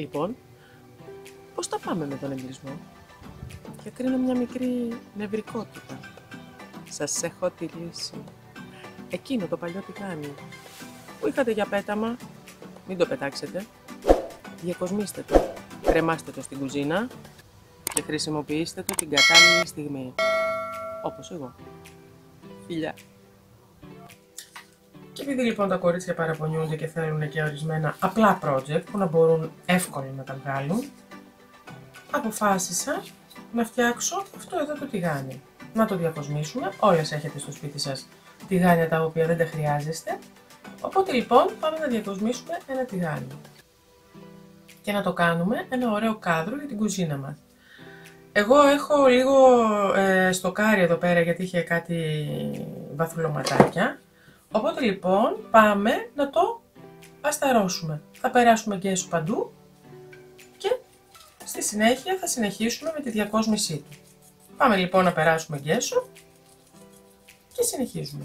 Λοιπόν, πώς τα πάμε με τον εγκλισμό; Και κρίνω μια μικρή νευρικότητα. Σας έχω τη λύση. Εκείνο το παλιό τηγάνι που είχατε για πέταμα, μην το πετάξετε. Διακοσμήστε το, κρεμάστε το στην κουζίνα και χρησιμοποιήστε το την κατάλληλη στιγμή. Όπως εγώ. Φιλιά. Και επειδή λοιπόν τα κορίτσια παραπονιούνται και θέλουν και ορισμένα απλά project που να μπορούν εύκολα να τα βγάλουν, αποφάσισα να φτιάξω αυτό εδώ το τηγάνι. Να το διακοσμήσουμε, όλες έχετε στο σπίτι σας τηγάνια τα οποία δεν τα χρειάζεστε. Οπότε λοιπόν πάμε να διακοσμήσουμε ένα τηγάνι. Και να το κάνουμε ένα ωραίο κάδρο για την κουζίνα μας. Εγώ έχω λίγο ε, στοκάρι εδώ πέρα γιατί είχε κάτι βαθουλωματάκια. Οπότε λοιπόν πάμε να το ασταρώσουμε. Θα περάσουμε γκέσο παντού και στη συνέχεια θα συνεχίσουμε με τη διακόσμησή του. Πάμε λοιπόν να περάσουμε γκέσο και συνεχίζουμε.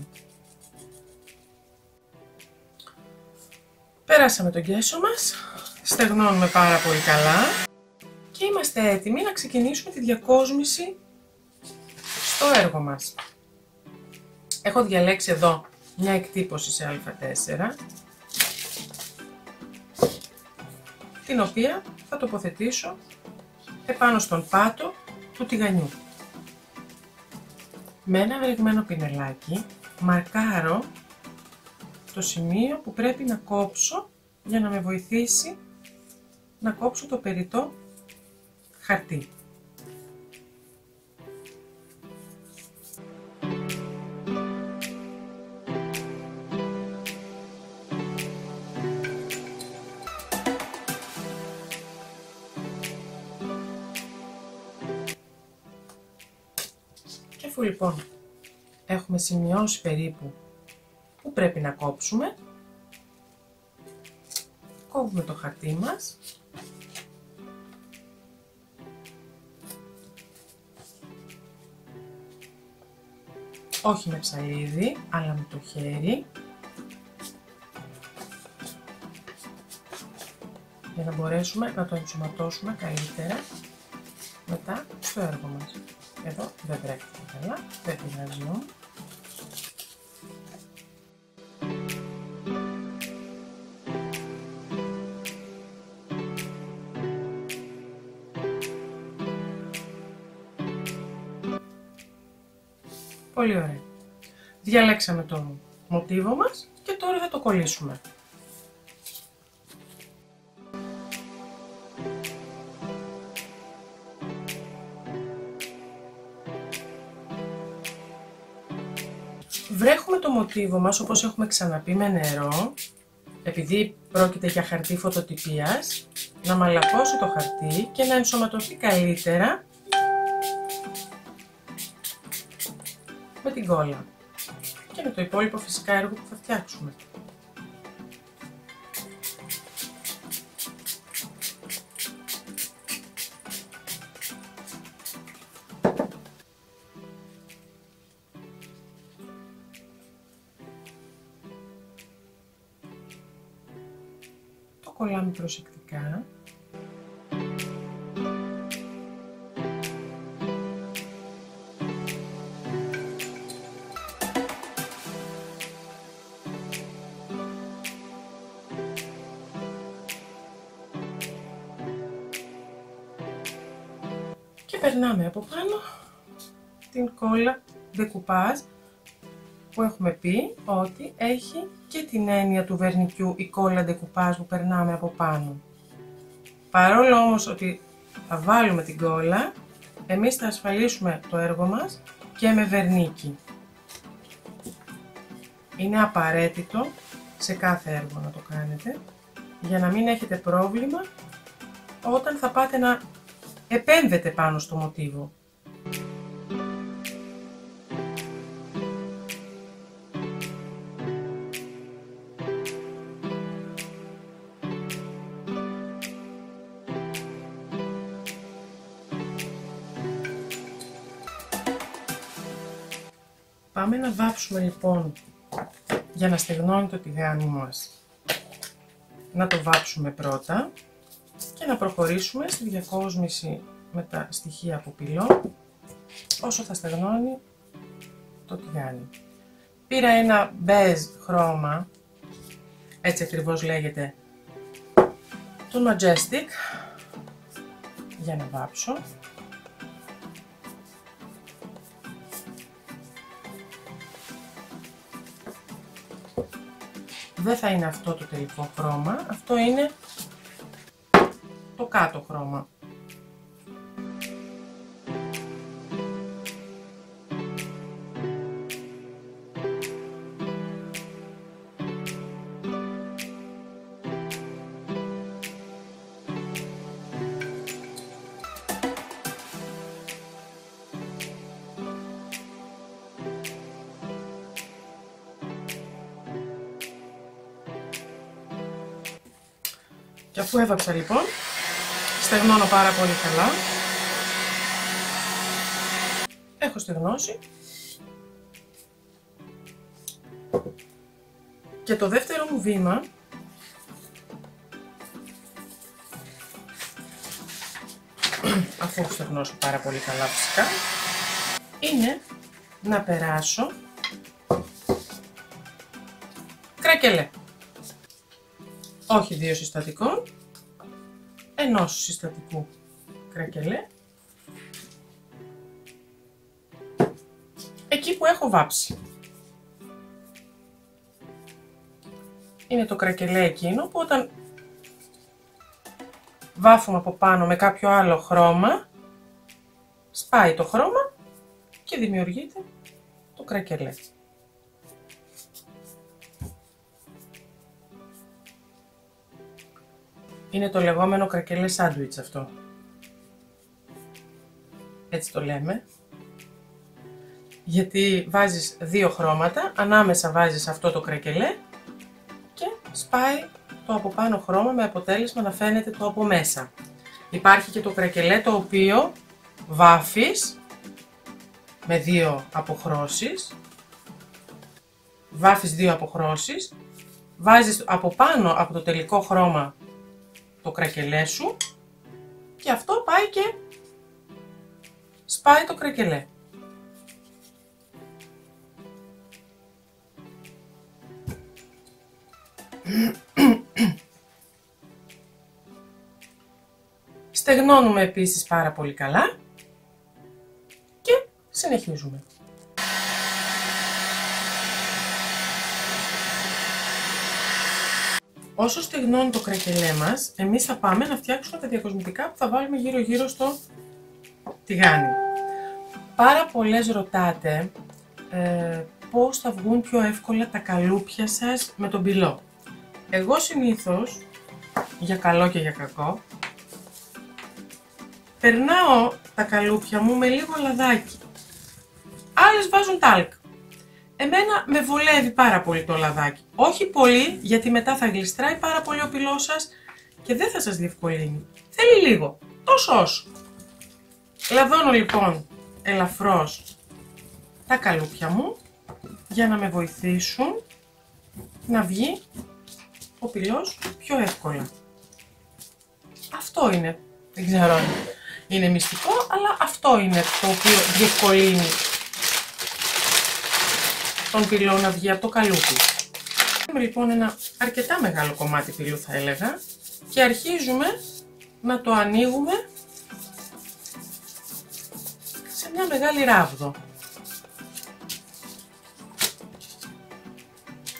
Περάσαμε τον γκέσο μας, στεγνώνουμε πάρα πολύ καλά και είμαστε έτοιμοι να ξεκινήσουμε τη διακόσμηση στο έργο μας. Έχω διαλέξει εδώ μια εκτύπωση σε α4 την οποία θα τοποθετήσω επάνω στον πάτο του τηγανιού. Με ένα βρεγμένο πινελάκι μαρκάρω το σημείο που πρέπει να κόψω για να με βοηθήσει να κόψω το περιττό χαρτί. Λοιπόν έχουμε σημειώσει περίπου που πρέπει να κόψουμε, κόβουμε το χαρτί μας. Όχι με ψαλίδι, αλλά με το χέρι. Για να μπορέσουμε να το ενσωματώσουμε καλύτερα μετά στο έργο μας. Εδώ δεν βρέθηκε καλά, δεν πειράζει όμως. Πολύ ωραία. Διαλέξαμε το μοτίβο μας και τώρα θα το κολλήσουμε. Το μοτίβο μας όπως έχουμε ξαναπεί με νερό, επειδή πρόκειται για χαρτί φωτοτυπίας, να μαλακώσει το χαρτί και να ενσωματωθεί καλύτερα με την κόλλα και με το υπόλοιπο φυσικά έργο που θα φτιάξουμε. Προσεκτικά. Και περνάμε από πάνω. Την κόλλα δεκουπάζ που έχουμε πει ότι έχει και την έννοια του βερνικιού η κόλλα δεκουπάζ που περνάμε από πάνω. Παρόλο όμως ότι θα βάλουμε την κόλλα, εμείς θα ασφαλίσουμε το έργο μας και με βερνίκι. Είναι απαραίτητο σε κάθε έργο να το κάνετε για να μην έχετε πρόβλημα όταν θα πάτε να επέμβετε πάνω στο μοτίβο. Πάμε να βάψουμε λοιπόν για να στεγνώνει το τηγάνι μας. Να το βάψουμε πρώτα και να προχωρήσουμε στη διακόσμηση με τα στοιχεία από πυλό όσο θα στεγνώνει το τηγάνι. Πήρα ένα μπέζ χρώμα, έτσι ακριβώς λέγεται, το Majestic, για να βάψω. Δεν θα είναι αυτό το τελικό χρώμα, αυτό είναι το κάτω χρώμα. Και αφού έβαψα λοιπόν, στεγνώνω πάρα πολύ καλά. Έχω στεγνώσει. Και το δεύτερο μου βήμα αφού έχω στεγνώσει πάρα πολύ καλά φυσικά είναι να περάσω κρακελέ όχι δύο συστατικών, ενός συστατικού κρακελέ, εκεί που έχω βάψει. Είναι το κρακελέ εκείνο που όταν βάφουμε από πάνω με κάποιο άλλο χρώμα, σπάει το χρώμα και δημιουργείται το κρακελέ. Είναι το λεγόμενο κρακελέ σάντουιτς αυτό. Έτσι το λέμε. Γιατί βάζεις δύο χρώματα, ανάμεσα βάζεις αυτό το κρακελέ και σπάει το από πάνω χρώμα με αποτέλεσμα να φαίνεται το από μέσα. Υπάρχει και το κρακελέ το οποίο βάφεις με δύο αποχρώσεις. Βάφεις δύο αποχρώσεις, βάζεις από πάνω από το τελικό χρώμα το κρακελέ σου και αυτό πάει και σπάει το κρακελέ. Στεγνώνουμε επίσης πάρα πολύ καλά και συνεχίζουμε. Όσο στεγνώνει το κρακελέ μας, εμείς θα πάμε να φτιάξουμε τα διακοσμητικά που θα βάλουμε γύρω γύρω στο τηγάνι. Πάρα πολλές ρωτάτε ε, πώς θα βγουν πιο εύκολα τα καλούπια σας με τον πυλό. Εγώ συνήθως, για καλό και για κακό, περνάω τα καλούπια μου με λίγο λαδάκι. Άλλες βάζουν τάλκ. Εμένα με βολεύει πάρα πολύ το λαδάκι. Όχι πολύ, γιατί μετά θα γλιστράει πάρα πολύ ο πυλός σας και δεν θα σας διευκολύνει. Θέλει λίγο, τόσο όσο. Λαδώνω λοιπόν ελαφρώς τα καλούπια μου για να με βοηθήσουν να βγει ο πυλός πιο εύκολα. Αυτό είναι. Δεν ξέρω αν είναι μυστικό, αλλά αυτό είναι το οποίο διευκολύνει τον πυλό να βγει από το καλούπι. Έχουμε λοιπόν ένα αρκετά μεγάλο κομμάτι πυλού θα έλεγα και αρχίζουμε να το ανοίγουμε σε μια μεγάλη ράβδο.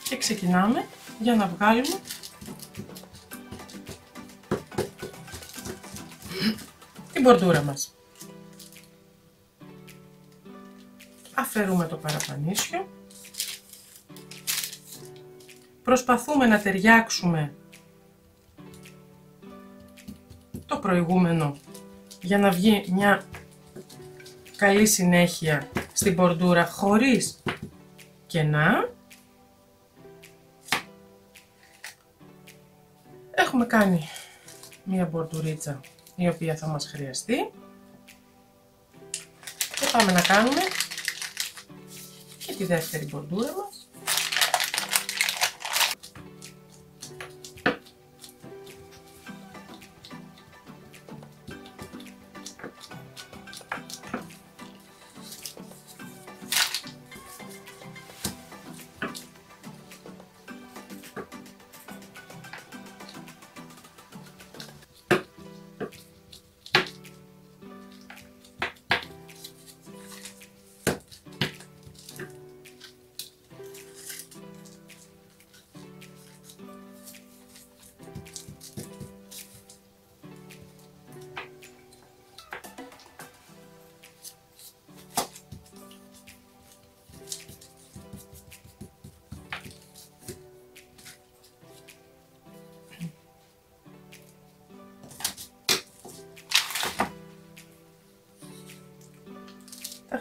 Και ξεκινάμε για να βγάλουμε την μπορτούρα μας. Αφαιρούμε το παραπανίσιο προσπαθούμε να ταιριάξουμε το προηγούμενο για να βγει μια καλή συνέχεια στην μπορντούρα χωρίς κενά. Έχουμε κάνει μια μπορντουρίτσα η οποία θα μας χρειαστεί και πάμε να κάνουμε και τη δεύτερη μπορντούρα μας.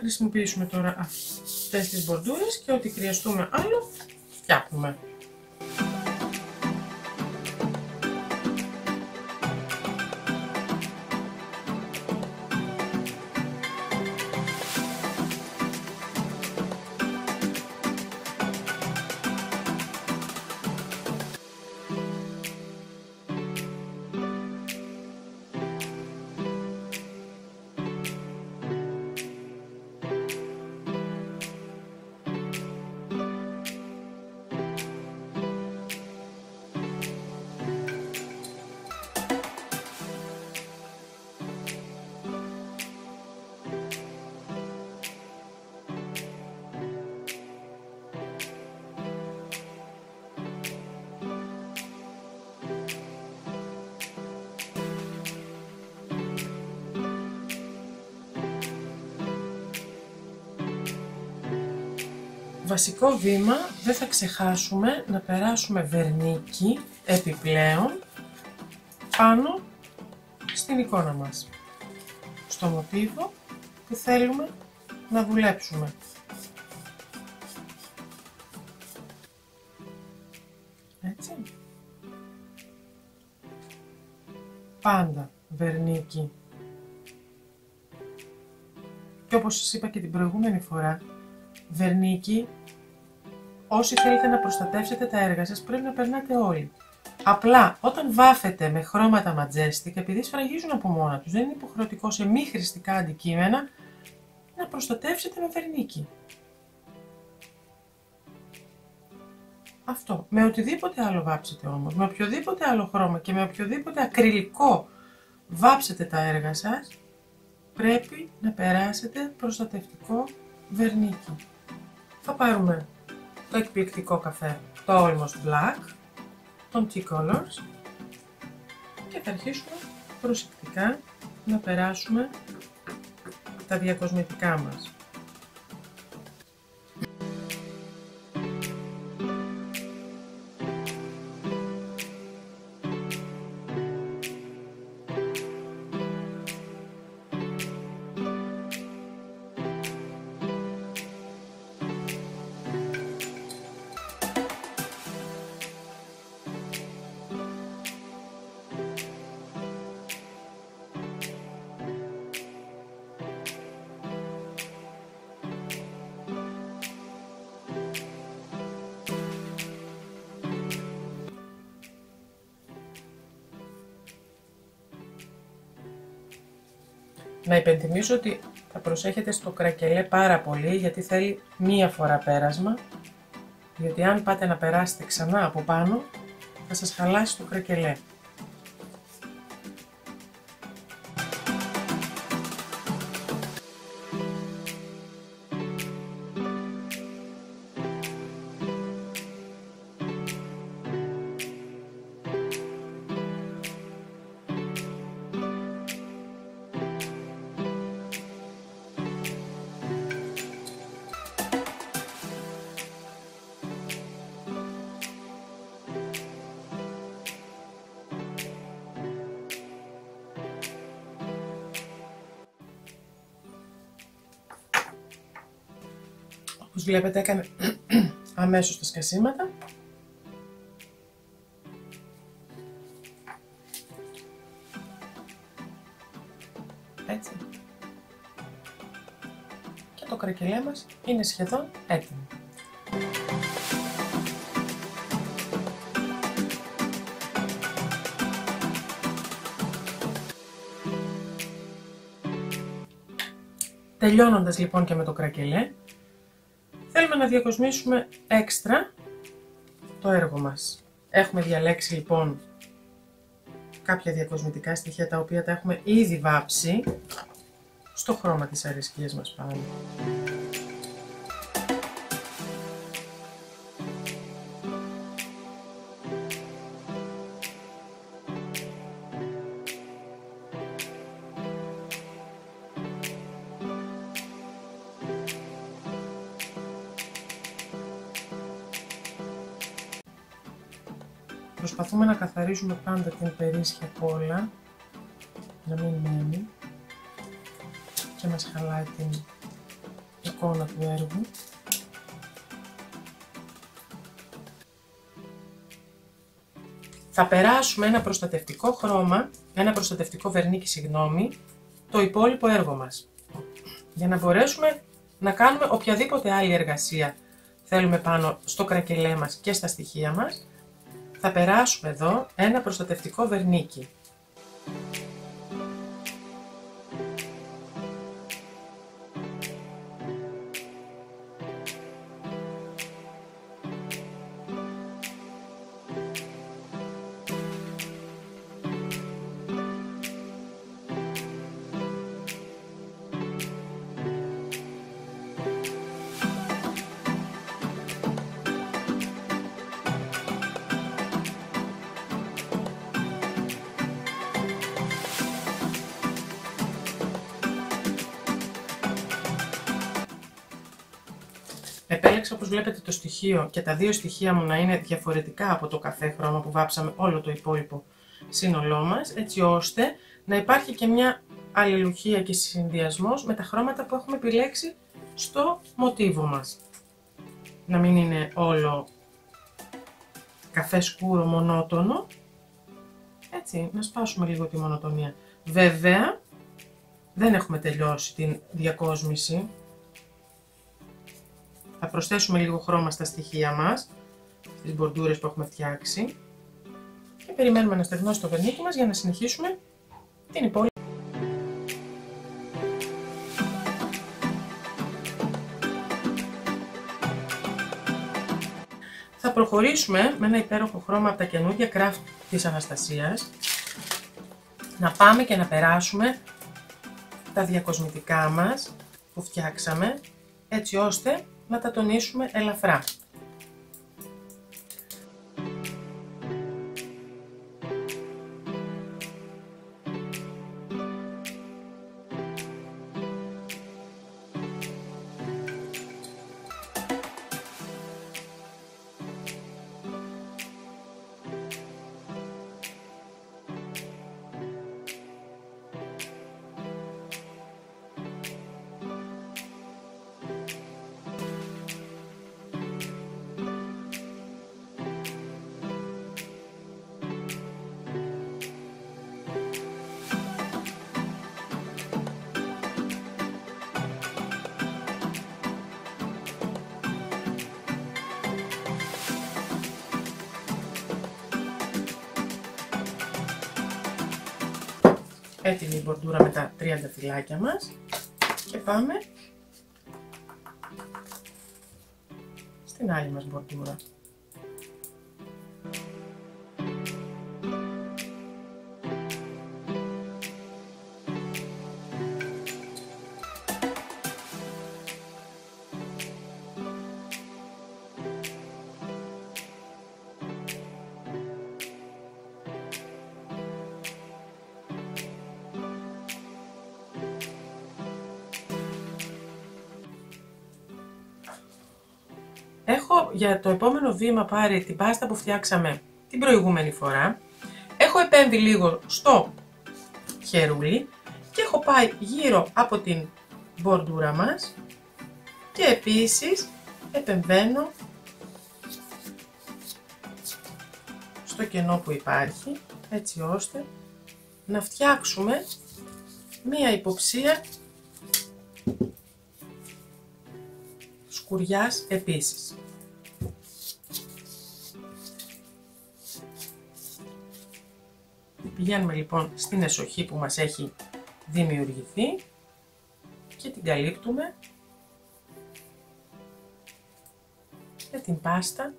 Χρησιμοποιήσουμε τώρα αυτές τις μπορντούρες και ό,τι χρειαστούμε άλλο φτιάχνουμε. Βασικό βήμα δεν θα ξεχάσουμε να περάσουμε βερνίκι επιπλέον πάνω στην εικόνα μας. Στο μοτίβο που θέλουμε να δουλέψουμε. Έτσι. Πάντα βερνίκι. Και όπως σας είπα και την προηγούμενη φορά, βερνίκι όσοι θέλετε να προστατεύσετε τα έργα σας πρέπει να περνάτε όλοι. Απλά όταν βάφετε με χρώματα majestic, επειδή σφραγίζουν από μόνα τους, δεν είναι υποχρεωτικό σε μη χρηστικά αντικείμενα, να προστατεύσετε με βερνίκι. Αυτό. Με οτιδήποτε άλλο βάψετε όμως, με οποιοδήποτε άλλο χρώμα και με οποιοδήποτε ακριλικό βάψετε τα έργα σας, πρέπει να περάσετε προστατευτικό βερνίκι. Θα πάρουμε το εκπληκτικό καφέ, το Almost Black, των T-Colors και θα αρχίσουμε προσεκτικά να περάσουμε τα διακοσμητικά μας. Να υπενθυμίσω ότι θα προσέχετε στο κρακελέ πάρα πολύ γιατί θέλει μία φορά πέρασμα γιατί αν πάτε να περάσετε ξανά από πάνω θα σας χαλάσει το κρακελέ. Βλέπετε έκανε αμέσως τα σκασίματα. Έτσι. Και το κρακελέ μας είναι σχεδόν έτοιμο. Τελειώνοντας λοιπόν και με το κρακελέ, Θέλουμε να διακοσμήσουμε έξτρα το έργο μας. Έχουμε διαλέξει λοιπόν κάποια διακοσμητικά στοιχεία τα οποία τα έχουμε ήδη βάψει στο χρώμα της αρισκίας μας πάλι. Προσπαθούμε να καθαρίζουμε πάντα την περίσσια κόλλα, να μην μένει και μας χαλάει την εικόνα του έργου. Θα περάσουμε ένα προστατευτικό χρώμα, ένα προστατευτικό βερνίκι, συγγνώμη, το υπόλοιπο έργο μας. Για να μπορέσουμε να κάνουμε οποιαδήποτε άλλη εργασία θέλουμε πάνω στο κρακελέ μας και στα στοιχεία μας, θα περάσουμε εδώ ένα προστατευτικό βερνίκι. Επέλεξα όπως βλέπετε το στοιχείο και τα δύο στοιχεία μου να είναι διαφορετικά από το καθέ χρώμα που βάψαμε όλο το υπόλοιπο σύνολό μας, έτσι ώστε να υπάρχει και μια αλληλουχία και συνδυασμός με τα χρώματα που έχουμε επιλέξει στο μοτίβο μας. Να μην είναι όλο καφέ σκούρο μονότονο, έτσι, να σπάσουμε λίγο τη μονοτονία. Βέβαια, δεν έχουμε τελειώσει την διακόσμηση, θα προσθέσουμε λίγο χρώμα στα στοιχεία μας, στις μπορντούρες που έχουμε φτιάξει και περιμένουμε να στεγνώσει το βερνίκι μας για να συνεχίσουμε την υπόλοιπη. Θα προχωρήσουμε με ένα υπέροχο χρώμα από τα καινούργια craft της Αναστασίας να πάμε και να περάσουμε τα διακοσμητικά μας που φτιάξαμε έτσι ώστε να τα τονίσουμε ελαφρά. Έτοιμη η μπορντούρα με τα 30 φυλάκια μας και πάμε στην άλλη μας μπορντούρα. Για το επόμενο βήμα πάρει την πάστα που φτιάξαμε την προηγούμενη φορά. Έχω επέμβει λίγο στο χερούλι και έχω πάει γύρω από την μπορντούρα μας και επίσης επεμβαίνω στο κενό που υπάρχει έτσι ώστε να φτιάξουμε μία υποψία σκουριάς επίσης. Πηγαίνουμε λοιπόν στην εσοχή που μας έχει δημιουργηθεί και την καλύπτουμε με την πάστα.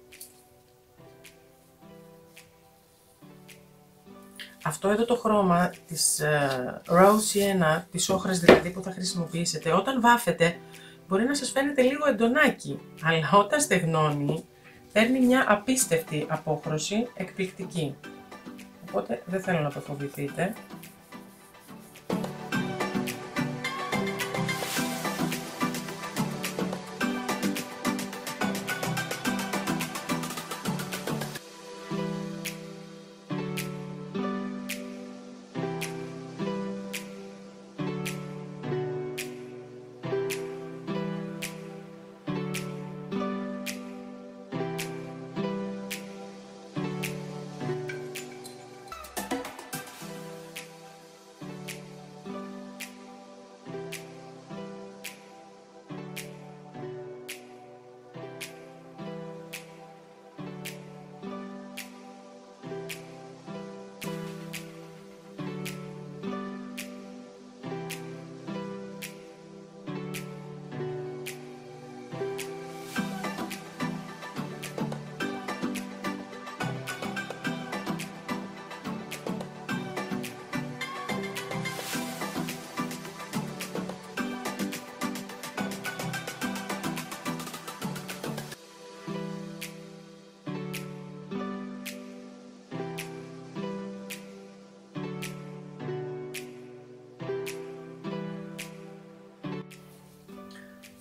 Αυτό εδώ το χρώμα της uh, Rose Sienna, της όχρας δηλαδή που θα χρησιμοποιήσετε, όταν βάφετε μπορεί να σας φαίνεται λίγο εντονάκι, αλλά όταν στεγνώνει παίρνει μια απίστευτη απόχρωση εκπληκτική. Οπότε δεν θέλω να το φοβηθείτε.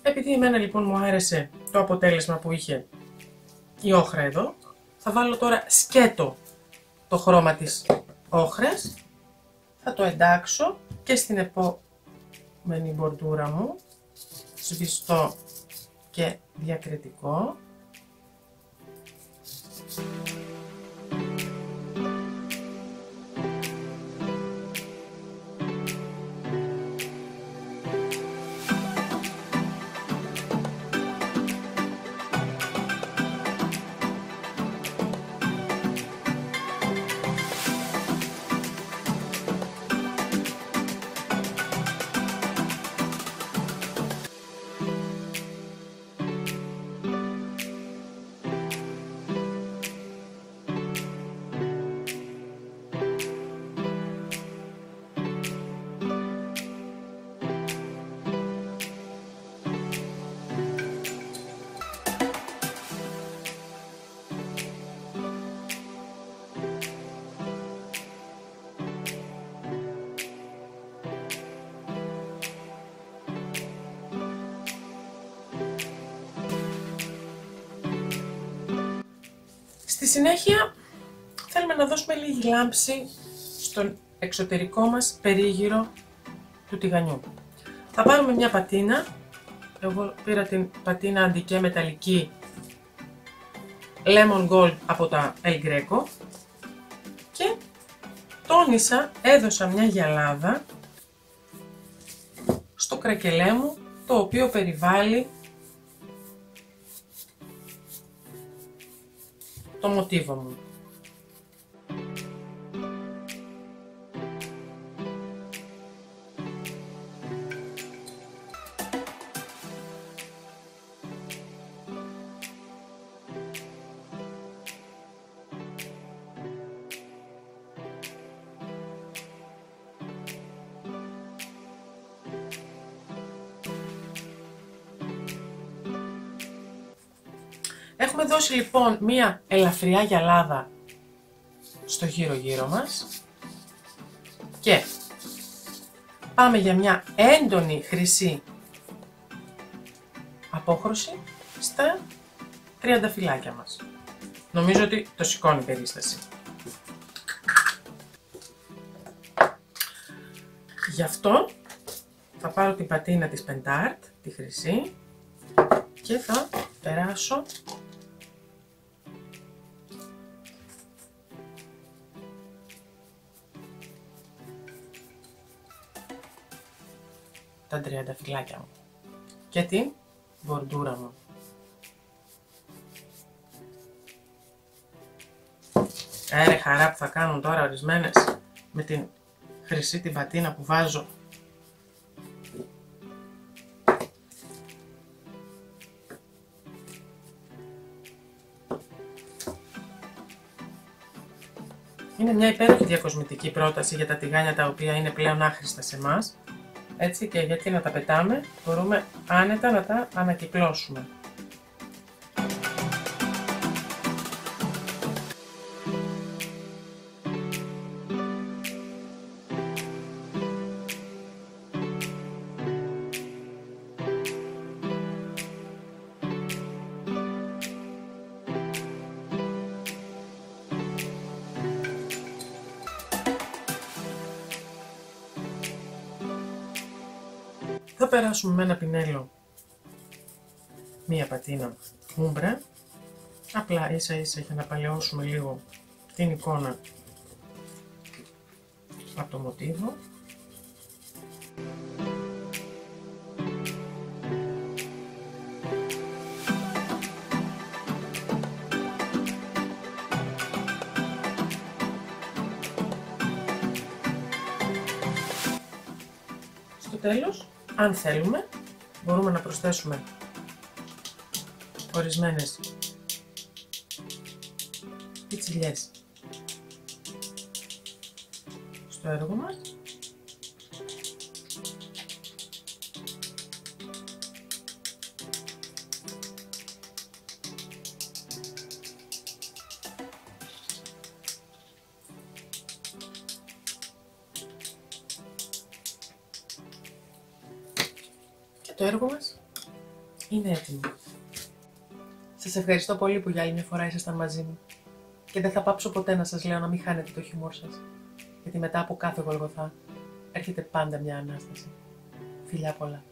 Επειδή εμένα λοιπόν μου άρεσε το αποτέλεσμα που είχε η όχρα εδώ, θα βάλω τώρα σκέτο το χρώμα της όχρας. Θα το εντάξω και στην επόμενη μπορτούρα μου, σβηστό και διακριτικό. Συνέχεια θέλουμε να δώσουμε λίγη λάμψη στον εξωτερικό μας περίγυρο του τηγανιού. Θα πάρουμε μια πατίνα, εγώ πήρα την πατίνα αντικέ μεταλλική Lemon Gold από τα El Greco και τόνισα, έδωσα μια γυαλάδα στο κρακελέ μου το οποίο περιβάλλει το μοτίβο δώσει λοιπόν μία ελαφριά γυαλάδα στο γύρω γύρω μας και πάμε για μια έντονη χρυσή απόχρωση στα τριανταφυλάκια μας. Νομίζω ότι το σηκώνει η περίσταση. Γι' αυτό θα πάρω την πατίνα της Pentart, τη χρυσή, και θα περάσω τα τριανταφυλάκια μου και την μπορντούρα μου. Έρε χαρά που θα κάνουν τώρα ορισμένες με την χρυσή την πατίνα που βάζω. Είναι μια υπέροχη διακοσμητική πρόταση για τα τηγάνια τα οποία είναι πλέον άχρηστα σε εμάς έτσι και γιατί να τα πετάμε, μπορούμε άνετα να τα ανακυκλώσουμε. Θα περάσουμε με ένα πινέλο μία πατίνα μούμπρα, απλά ίσα ίσα για να παλαιώσουμε λίγο την εικόνα από το μοτίβο. Στο τέλος αν θέλουμε, μπορούμε να προσθέσουμε ορισμένες πιτσιλιές στο έργο μας. το έργο μας Σας ευχαριστώ πολύ που για άλλη μια φορά ήσασταν μαζί μου. Και δεν θα πάψω ποτέ να σας λέω να μην χάνετε το χιούμορ σας. Γιατί μετά από κάθε γολγοθά έρχεται πάντα μια Ανάσταση. Φιλιά πολλά.